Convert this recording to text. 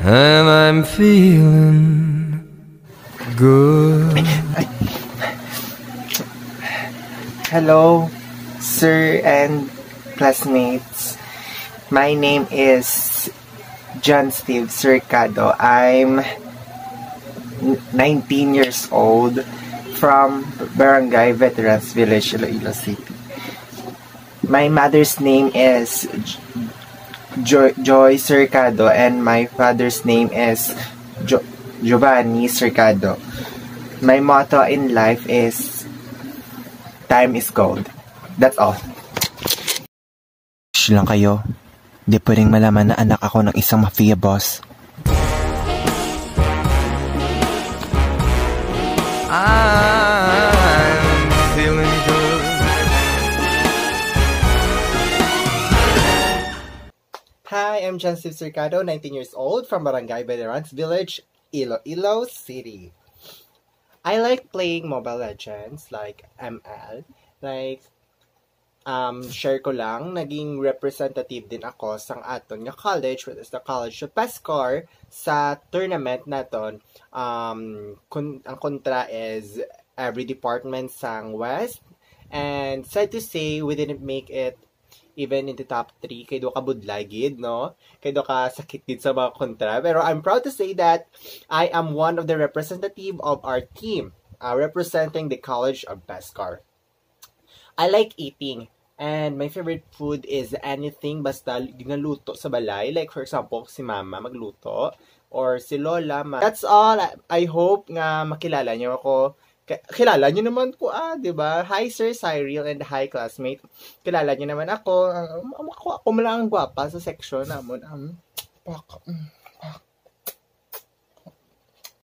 And I'm feeling good. Hello, sir and classmates. My name is John Steve Cercado. I'm 19 years old from Barangay Veterans Village, Iloilo City. My mother's name is jo- Joy Cercado and my father's name is jo- Giovanni Cercado. My motto in life is time is gold. That's all. Shh lang kayo. Di pwedeng malaman na anak ako ng isang mafia boss. I'm Hi, I'm John Steve Cercado, 19 years old from Barangay Veterans Village, Iloilo City. I like playing Mobile Legends like ML. Like, um, share ko lang, naging representative din ako sa aton nga college, which is the College of Pescar, sa tournament naton. Um, kun- ang kontra is every department sang West. And sad to say, we didn't make it even in the top 3 kay do ka budlay gid no? Kay do ka sakit gid sa mga kontra. Pero I'm proud to say that I am one of the representative of our team uh, representing the College of Pescar I like eating and my favorite food is anything basta ginaluto sa balay. Like for example si mama magluto or si lola ma- that's all. I, hope nga makilala niyo ako kilala niyo naman ko ah, 'di ba? Hi Sir Cyril and hi classmate. Kilala niyo naman ako. Um, ako ako man lang ang gwapa sa section namon. Um, pak-